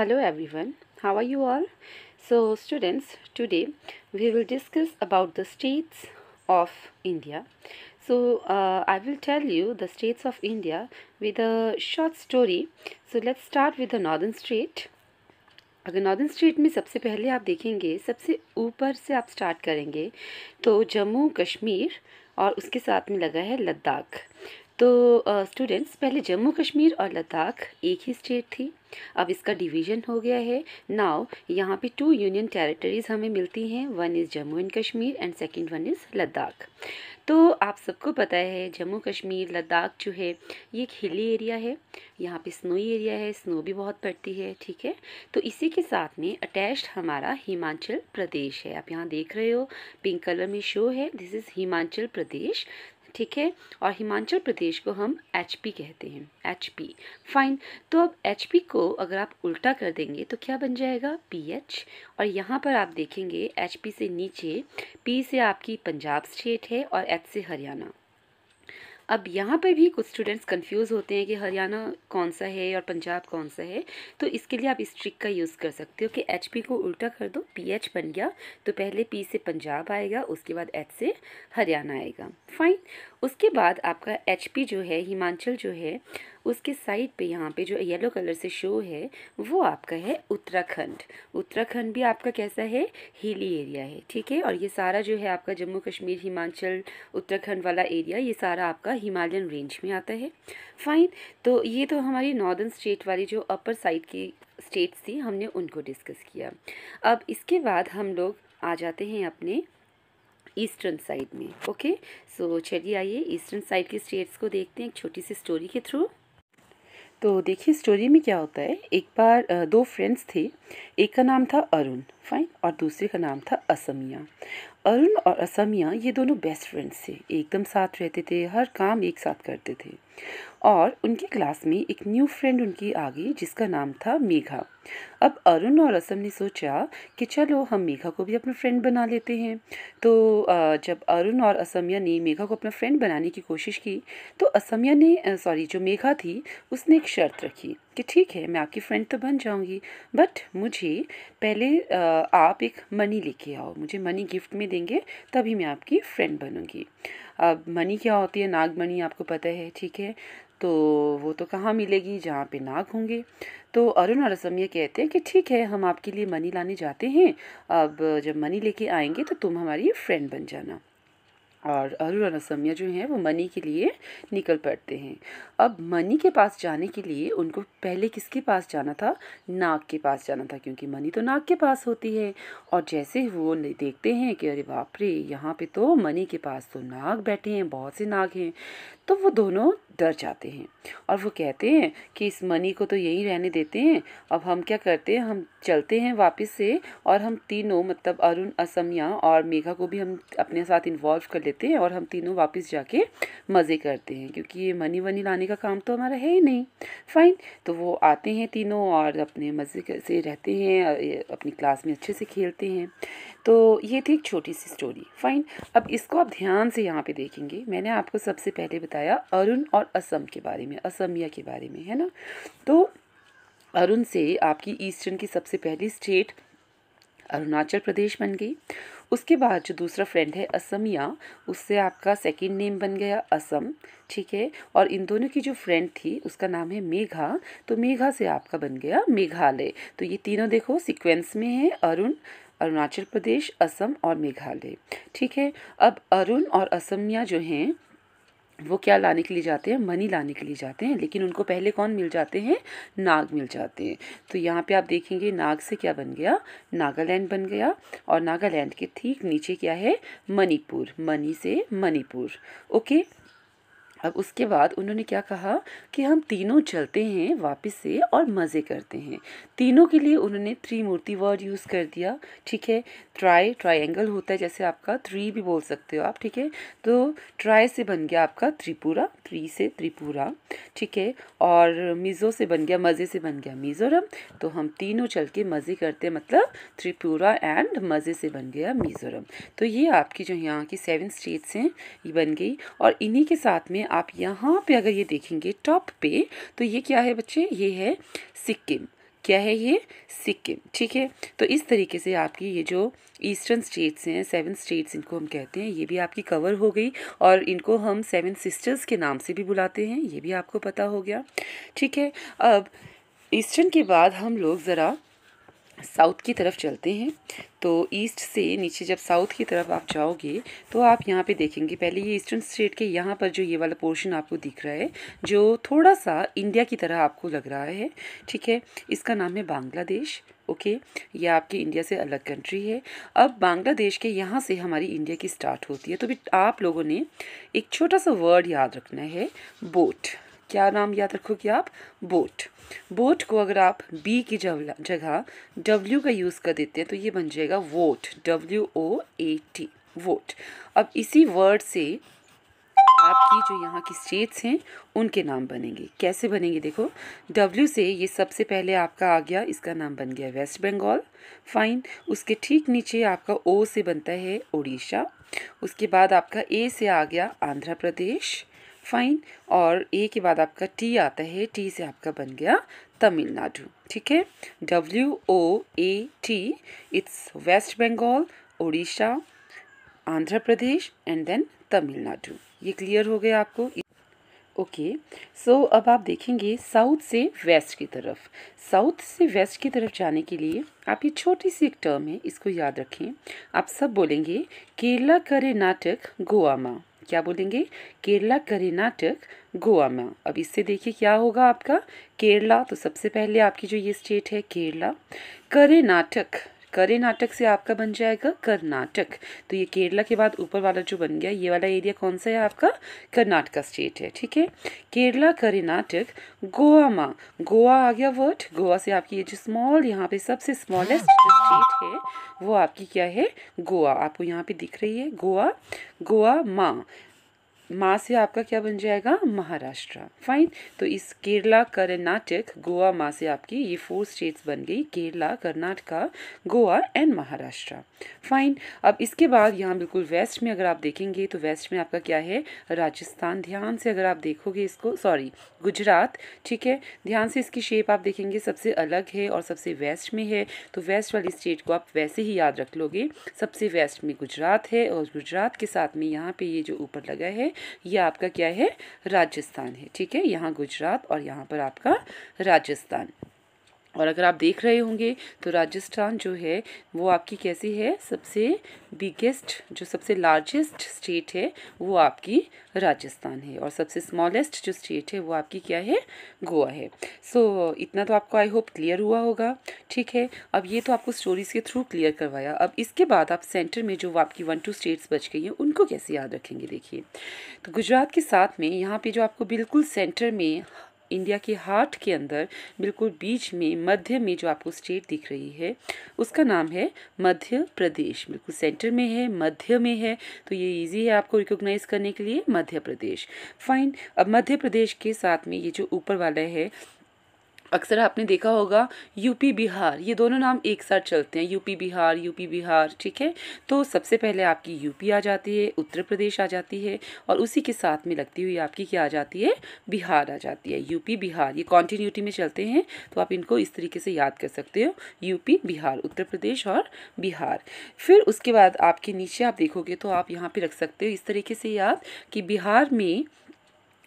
Hello everyone, how are you all? So students, today we will discuss about the states of India. So uh, I will tell you the states of India with a short story. So let's start with the northern state. अगर northern state में सबसे पहले आप देखेंगे सबसे ऊपर से आप स्टार्ट करेंगे तो जम्मू कश्मीर और उसके साथ में लगा है लद्दाख तो स्टूडेंट्स uh, पहले जम्मू कश्मीर और लद्दाख एक ही स्टेट थी अब इसका डिवीज़न हो गया है। नाउ यहाँ पे टू यूनियन टेरिटरीज़ हमें मिलती हैं। One is Jammu and Kashmir and second one is Ladakh तो आप सबको पता है जम्मू कश्मीर लद्दाख जो है, ये एक हिली एरिया है। यहाँ पे स्नोई एरिया है स्नो भी बहुत पड़ती है, ठीक है? तो इसी के साथ में अटैच्ड हमारा हिमाचल प्रदेश है। आप यहाँ देख रहे हो पिंक कलर में शो है। This is Himachal Pradesh. ठीक है? और हिमाचल प्रदेश को हम एचपी कहते हैं। एचपी फाइन तो अब एचपी को अगर आप उल्टा कर देंगे तो क्या बन जाएगा? पी एच और यहाँ पर आप देखेंगे एचपी से नीचे पी से आपकी पंजाब स्टेट है और एच से हरियाणा। अब यहाँ पर भी कुछ स्टूडेंट्स कंफ्यूज होते हैं कि हरियाणा कौन सा है और पंजाब कौन सा है तो इसके लिए आप इस ट्रिक का यूज़ कर सकते हो कि एच पी को उल्टा कर दो पी एच बन गया तो पहले पी से पंजाब आएगा, उसके बाद एच से हरियाणा आएगा। फाइन उसके बाद आपका एच जो है, हिमाचल जो है, उसके साइड पे यहाँ पे जो येलो कलर से शो है, वो आपका है उत्तराखंड। उत्तराखंड भी आपका कैसा है? हिली एरिया है, ठीक है? और ये सारा जो है आपका जम्मू कश्मीर, हिमाचल, उत्तराखंड वाला एरिया ये सारा आपका हिमालयन रेंज में आता है। फाइन तो ये तो हमारी नॉर्दर्न स्टेट वाली जो अपर साइड की स्टेट्स थी, हमने उनको डिस्कस किया। अब इसके बाद हम लोग आ जाते हैं अपने ईस्टर्न साइड में, ओके? सो चलिए आइए, ईस्टर्न साइड के स्टेट्स को देखते हैं एक छोटी सी स्टोरी के थ्रू तो देखिए स्टोरी में क्या होता है? एक बार दो फ्रेंड्स थे, एक का नाम था अरुण। फाइन और दूसरे का नाम था असमिया। अरुण और असमिया ये दोनों बेस्ट फ्रेंड्स थे। एकदम साथ रहते थे, हर काम एक साथ करते थे। और उनकी क्लास में एक न्यू फ्रेंड उनकी आ गई जिसका नाम था मेघा। अब अरुण और असम ने सोचा कि चलो हम मेघा को भी अपना फ्रेंड बना लेते हैं। तो जब अरुण और असमिया ने मेघा को अपना फ्रेंड बनाने की कोशिश की तो असमिया ने सॉरी जो मेघा थी, उसने एक शर्त रखी। कि ठीक है, मैं आपकी फ्रेंड तो बन जाऊँगी। बट मुझे पहले आप एक मनी लेके आओ। मुझे मनी गिफ्ट में देंगे, तभी मैं आपकी फ्रेंड बनूँगी। अब मनी क्या होती है? नाग मनी आपको पता है, ठीक है? तो वो तो कहाँ मिलेगी? जहाँ पे नाग होंगे। तो अरुण और असमिया कहते हैं कि ठीक है, हम आपके लिए मनी लाने जाते हैं। अब जब मनी लेके आएँगे तो तुम हमारी फ्रेंड बन जाना। और अरुण और जो हैं, वो मनी के लिए निकल पड़ते हैं। अब मनी के पास जाने के लिए उनको पहले किसके पास जाना था? नाग के पास जाना था, क्योंकि मनी तो नाग के पास होती है। और जैसे वो देखते हैं कि अरे बाप रे, यहाँ पे तो मनी के पास तो नाग बैठे हैं, बहुत से नाग हैं। तो वो दोनों डर जाते हैं। और वो कहते हैं कि इस मनी को तो यहीं रहने देते हैं। अब हम क्या करते हैं? हम चलते हैं वापस से और हम तीनों मतलब अरुण असमिया और मेघा को भी हम अपने साथ इन्वॉल्व कर लेते हैं और हम तीनों वापस जाके मज़े करते हैं। क्योंकि ये मनी वनी लाने का काम तो हमारा है ही नहीं। फाइन तो वो आते हैं तीनों और अपने मज़े से रहते हैं अपनी क्लास में अच्छे से खेलते हैं। तो ये थी एक छोटी सी स्टोरी फाइन अब इसको आप ध्यान से यहाँ पे देखेंगे। मैंने आपको सबसे पहले बताया अरुण और असम के बारे में, असमिया के बारे में, है ना? तो अरुण से आपकी ईस्टर्न की सबसे पहली स्टेट अरुणाचल प्रदेश बन गई। उसके बाद जो दूसरा फ्रेंड है असमिया, उससे आपका सेकंड नेम बन गया असम, ठीक है? और इन दोनों की जो फ्रेंड थी, उसका नाम है मेघा तो मेघा से आपका बन गया मेघालय। तो ये तीनों देखो सीक्वेंस में है, अरुण, अरुणाचल प्रदेश, असम और मेघालय, ठीक है? अब अरुण और असमिया जो हैं वो क्या लाने के लिए जाते हैं? मनी लाने के लिए जाते हैं। लेकिन उनको पहले कौन मिल जाते हैं? नाग मिल जाते हैं। तो यहाँ पे आप देखेंगे नाग से क्या बन गया? नागालैंड बन गया। और नागालैंड के ठीक नीचे क्या है? मणिपुर। मनी से मणिपुर। ओके? अब उसके बाद उन्होंने क्या कहा कि हम तीनों चलते हैं वापस से और मज़े करते हैं। तीनों के लिए उन्होंने त्रिमूर्ति वर्ड यूज़ कर दिया, ठीक है? ट्राई ट्राइंगल होता है जैसे आपका थ्री भी बोल सकते हो आप, ठीक है? तो ट्राई से बन गया आपका त्रिपुरा थ्री से त्रिपुरा, ठीक है? और मिज़ो से बन गया, मज़े से बन गया मिज़ोरम तो हम तीनों चल के मज़े करते हैं मतलब त्रिपुरा एंड मज़े से बन गया मिज़ोरम तो ये आपकी जो यहाँ की सेवन स्टेट्स हैं, ये बन गई। और इन्हीं के साथ में आप यहाँ पे अगर ये देखेंगे टॉप पे तो ये क्या है बच्चे? ये है सिक्किम। क्या है ये? सिक्किम। ठीक है? तो इस तरीके से आपकी ये जो ईस्टर्न स्टेट्स हैं सेवन स्टेट्स इनको हम कहते हैं, ये भी आपकी कवर हो गई और इनको हम सेवन सिस्टर्स के नाम से भी बुलाते हैं, ये भी आपको पता हो गया। ठीक है? अब ईस्टर्न के बाद हम लोग ज़रा साउथ की तरफ़ चलते हैं। तो ईस्ट से नीचे जब साउथ की तरफ़ आप जाओगे तो आप यहाँ पे देखेंगे, पहले ये ईस्टर्न स्टेट के यहाँ पर जो ये वाला पोर्शन आपको दिख रहा है, जो थोड़ा सा इंडिया की तरह आपको लग रहा है, ठीक है? इसका नाम है बांग्लादेश, ओके? ये आपकी इंडिया से अलग कंट्री है। अब बांग्लादेश के यहाँ से हमारी इंडिया की स्टार्ट होती है। तो भी आप लोगों ने एक छोटा सा वर्ड याद रखना है बोट क्या नाम याद रखोगे आप? बोट। बोट को अगर आप बी की जगह डब्ल्यू का यूज़ कर देते हैं तो ये बन जाएगा vote W O A T vote अब इसी वर्ड से आपकी जो यहाँ की स्टेट्स हैं, उनके नाम बनेंगे। कैसे बनेंगे देखो? डब्ल्यू से ये सबसे पहले आपका आ गया, इसका नाम बन गया वेस्ट बंगाल फाइन उसके ठीक नीचे आपका ओ से बनता है उड़ीसा उसके बाद आपका ए से आ गया आंध्र प्रदेश फाइन और ए के बाद आपका टी आता है. टी से आपका बन गया तमिलनाडु. ठीक है? W O A T it's west Bengal Orissa Andhra Pradesh and then Tamil Nadu ये क्लियर हो गया आपको? ओके okay, सो so, अब आप देखेंगे साउथ से वेस्ट की तरफ़. साउथ से वेस्ट की तरफ़ जाने के लिए आप ये छोटी सी एक टर्म है इसको याद रखें. आप सब बोलेंगे केरला करे नाटक गोवा माँ. क्या बोलेंगे? केरला कर्नाटक, गोवा में। अब इससे देखिए क्या होगा आपका? केरला तो सबसे पहले आपकी जो ये स्टेट है, केरला। करे नाटक करे नाटक से आपका बन जाएगा कर्नाटक। तो ये केरला के बाद ऊपर वाला जो बन गया, ये वाला एरिया कौन सा है आपका? कर्नाटका स्टेट है, ठीक है? केरला कर्नाटक गोवा माँ। गोवा आ गया वर्ड गोवा से आपकी ये जो स्मॉल यहाँ पे सबसे स्मॉलेस्ट स्टेट है, वो आपकी क्या है? गोवा। आपको यहाँ पे दिख रही है गोवा। गोवा माँ। माँ से आपका क्या बन जाएगा? महाराष्ट्र। फाइन तो इस केरला कर्नाटक, गोवा माँ से आपकी ये फोर स्टेट्स बन गई, केरला, कर्नाटका, गोवा एंड महाराष्ट्र। फाइन अब इसके बाद यहाँ बिल्कुल वेस्ट में अगर आप देखेंगे तो वेस्ट में आपका क्या है? राजस्थान। ध्यान से अगर आप देखोगे इसको सॉरी गुजरात, ठीक है? ध्यान से इसकी शेप आप देखेंगे, सबसे अलग है और सबसे वेस्ट में है। तो वेस्ट वाली स्टेट को आप वैसे ही याद रख लोगे। सबसे वेस्ट में गुजरात है और गुजरात के साथ में यहाँ पे ये जो ऊपर लगा है, ये आपका क्या है? राजस्थान है, ठीक है? यहाँ गुजरात और यहाँ पर आपका राजस्थान। और अगर आप देख रहे होंगे तो राजस्थान जो है वो आपकी कैसी है? सबसे बिगेस्ट जो सबसे लार्जेस्ट स्टेट है वो आपकी राजस्थान है। और सबसे स्मॉलेस्ट जो स्टेट है वो आपकी क्या है? गोवा है। सो so, इतना तो आपको आई होप क्लियर हुआ होगा। ठीक है? अब ये तो आपको स्टोरीज के थ्रू क्लियर करवाया। अब इसके बाद आप सेंटर में जो आपकी वन टू स्टेट्स बच गई हैं उनको कैसे याद रखेंगे? देखिए तो गुजरात के साथ में यहाँ पर जो आपको बिल्कुल सेंटर में इंडिया के हार्ट के अंदर बिल्कुल बीच में, मध्य में जो आपको स्टेट दिख रही है, उसका नाम है मध्य प्रदेश। बिल्कुल सेंटर में है, मध्य में है तो ये इजी है आपको रिकोगनाइज करने के लिए मध्य प्रदेश। फाइन अब मध्य प्रदेश के साथ में ये जो ऊपर वाला है अक्सर आपने देखा होगा, यूपी, बिहार, ये दोनों नाम एक साथ चलते हैं। यूपी, बिहार यूपी, बिहार, ठीक है? तो सबसे पहले आपकी यूपी आ जाती है, उत्तर प्रदेश आ जाती है और उसी के साथ में लगती हुई आपकी क्या आ जाती है? बिहार आ जाती है। यूपी, बिहार, ये कॉन्टीन्यूटी में चलते हैं तो आप इनको इस तरीके से याद कर सकते हो। यूपी, बिहार, उत्तर प्रदेश और बिहार। फिर उसके बाद आपके नीचे आप देखोगे तो आप यहाँ पर रख सकते हो इस तरीके से याद कि बिहार में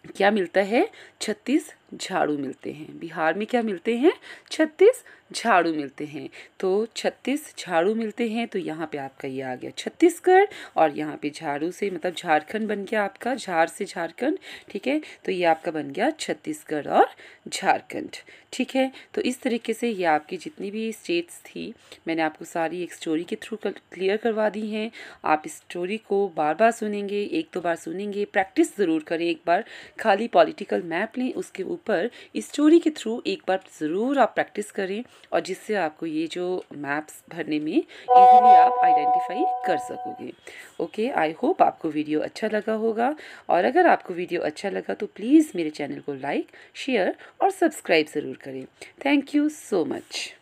क्या मिलता है? छत्तीस झाड़ू मिलते हैं। बिहार में क्या मिलते हैं? छत्तीस झाड़ू मिलते हैं। तो छत्तीस झाड़ू मिलते हैं तो यहाँ पे आपका ये आ गया छत्तीसगढ़ और यहाँ पे झाड़ू से मतलब झारखंड बन गया आपका, झार से झारखंड, ठीक है? तो ये आपका बन गया छत्तीसगढ़ और झारखंड, ठीक है? तो इस तरीके से ये आपकी जितनी भी स्टेट्स थी, मैंने आपको सारी एक स्टोरी के थ्रू क्लियर करवा दी हैं। आप इस स्टोरी को बार बार सुनेंगे, एक दो बार सुनेंगे प्रैक्टिस ज़रूर करें एक बार। खाली पॉलिटिकल मैप लें, उसके ऊपर स्टोरी के थ्रू एक बार ज़रूर आप प्रैक्टिस करें और जिससे आपको ये जो मैप्स भरने में इजीली आप आइडेंटिफाई कर सकोगे। ओके आई होप आपको वीडियो अच्छा लगा होगा और अगर आपको वीडियो अच्छा लगा तो प्लीज़ मेरे चैनल को लाइक शेयर और सब्सक्राइब ज़रूर करें। Thank you so much